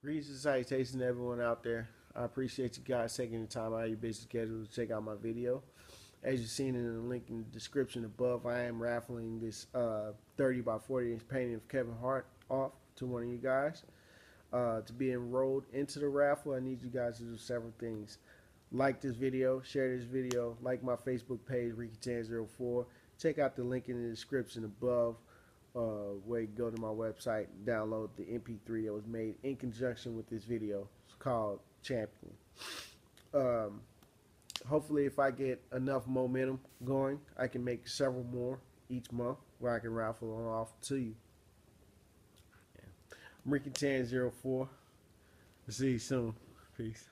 Greetings and salutations to everyone out there. I appreciate you guys taking the time out of your busy schedule to check out my video. As you've seen in the link in the description above, I am raffling this uh, 30 by 40 inch painting of Kevin Hart off to one of you guys. Uh, to be enrolled into the raffle, I need you guys to do several things. Like this video, share this video, like my Facebook page, RickyTan04. Check out the link in the description above uh, you go to my website download the MP3 that was made in conjunction with this video. It's called Champion. Um, hopefully, if I get enough momentum going, I can make several more each month where I can raffle them off to you. Yeah. I'm Ricky Tan 04. See you soon. Peace.